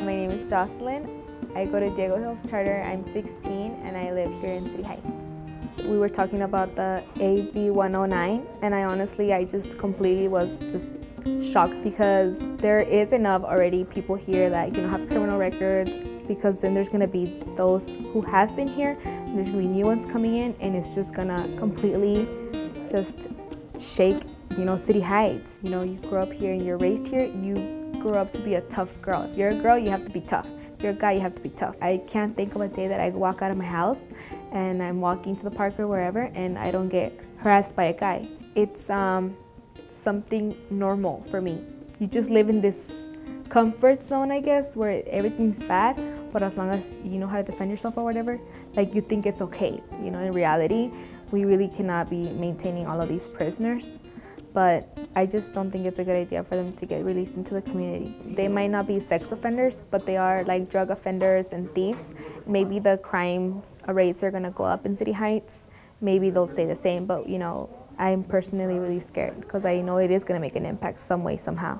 My name is Jocelyn. I go to Diego Hills Charter. I'm 16 and I live here in City Heights. We were talking about the AB 109 and I honestly, I just completely was just shocked because there is enough already people here that you know have criminal records because then there's gonna be those who have been here there's gonna be new ones coming in and it's just gonna completely just shake you know city heights you know you grew up here and you're raised here you grew up to be a tough girl. If you're a girl you have to be tough. If you're a guy you have to be tough. I can't think of a day that i walk out of my house and i'm walking to the park or wherever and i don't get harassed by a guy. It's um, something normal for me. You just live in this comfort zone i guess where everything's bad but as long as you know how to defend yourself or whatever, like you think it's okay. You know, in reality, we really cannot be maintaining all of these prisoners. But I just don't think it's a good idea for them to get released into the community. They might not be sex offenders, but they are like drug offenders and thieves. Maybe the crime rates are gonna go up in City Heights. Maybe they'll stay the same, but you know, I'm personally really scared because I know it is gonna make an impact some way, somehow.